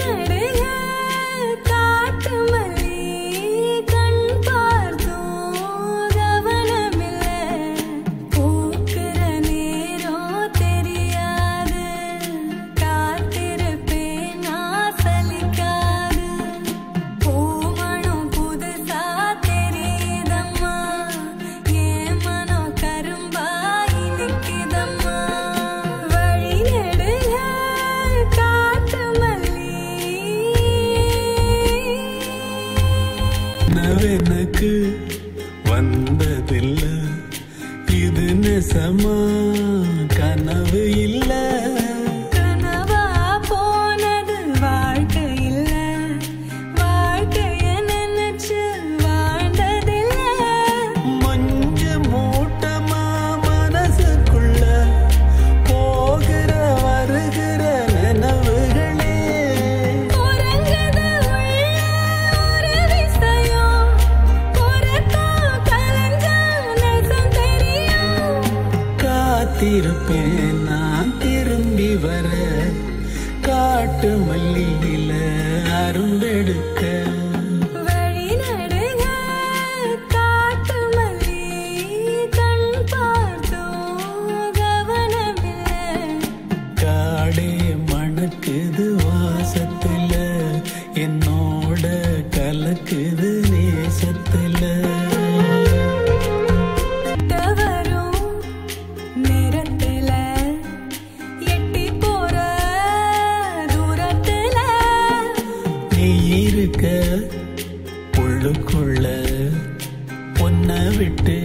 நடை எனக்கு வந்ததில்லை. இது நெசமா கனா காத்திருப்பேன் நான் திரும்பி வர காட்டு மல்லியில அரும்பெடுக்க நீ இருக்க உள்ளுக்குள்ள பொன்ன விட்டு